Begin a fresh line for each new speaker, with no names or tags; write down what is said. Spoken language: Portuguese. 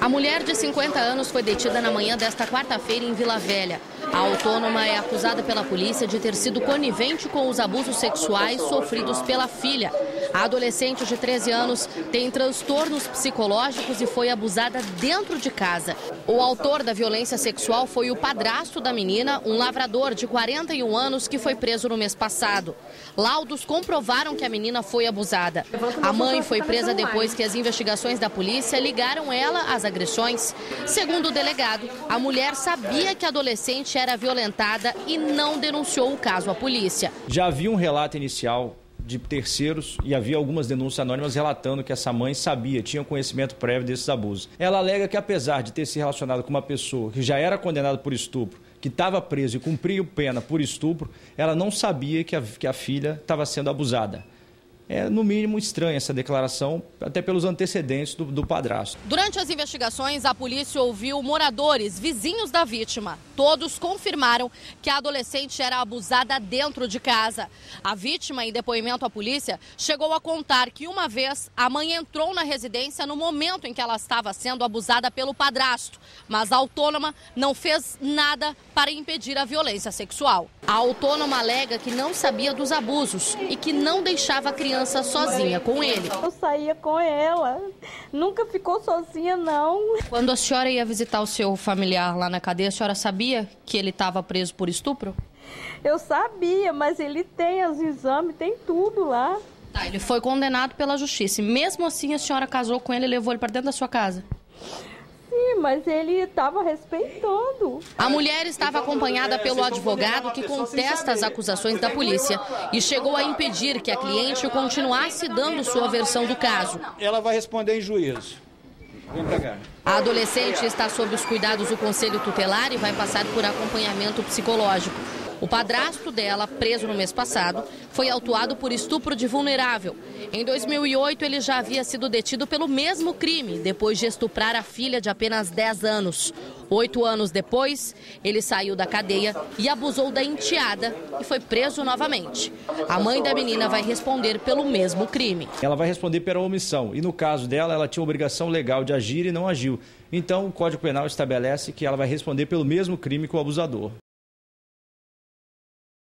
A mulher de 50 anos foi detida na manhã desta quarta-feira em Vila Velha. A autônoma é acusada pela polícia de ter sido conivente com os abusos sexuais sofridos pela filha. A adolescente de 13 anos tem transtornos psicológicos e foi abusada dentro de casa. O autor da violência sexual foi o padrasto da menina, um lavrador de 41 anos que foi preso no mês passado. Laudos comprovaram que a menina foi abusada. A mãe foi presa depois que as investigações da polícia ligaram ela às agressões. Segundo o delegado, a mulher sabia que a adolescente era violentada e não denunciou o caso à polícia.
Já havia um relato inicial de terceiros e havia algumas denúncias anônimas relatando que essa mãe sabia, tinha conhecimento prévio desses abusos. Ela alega que apesar de ter se relacionado com uma pessoa que já era condenada por estupro, que estava presa e cumpria pena por estupro, ela não sabia que a, que a filha estava sendo abusada. É, no mínimo, estranha essa declaração, até pelos antecedentes do, do padrasto.
Durante as investigações, a polícia ouviu moradores, vizinhos da vítima. Todos confirmaram que a adolescente era abusada dentro de casa. A vítima, em depoimento à polícia, chegou a contar que uma vez a mãe entrou na residência no momento em que ela estava sendo abusada pelo padrasto, mas a autônoma não fez nada para impedir a violência sexual. A autônoma alega que não sabia dos abusos e que não deixava a criança criança sozinha com ele.
Eu saía com ela, nunca ficou sozinha não.
Quando a senhora ia visitar o seu familiar lá na cadeia, a senhora sabia que ele estava preso por estupro?
Eu sabia, mas ele tem os exames, tem tudo lá.
Tá, ele foi condenado pela justiça. E mesmo assim a senhora casou com ele e levou ele para dentro da sua casa?
Sim, mas ele estava respeitando.
A mulher estava acompanhada pelo advogado que contesta as acusações da polícia e chegou a impedir que a cliente continuasse dando sua versão do caso.
Ela vai responder em juízo.
A adolescente está sob os cuidados do Conselho Tutelar e vai passar por acompanhamento psicológico. O padrasto dela, preso no mês passado, foi autuado por estupro de vulnerável. Em 2008, ele já havia sido detido pelo mesmo crime, depois de estuprar a filha de apenas 10 anos. Oito anos depois, ele saiu da cadeia e abusou da enteada e foi preso novamente. A mãe da menina vai responder pelo mesmo crime.
Ela vai responder pela omissão e, no caso dela, ela tinha obrigação legal de agir e não agiu. Então, o Código Penal estabelece que ela vai responder pelo mesmo crime que o abusador.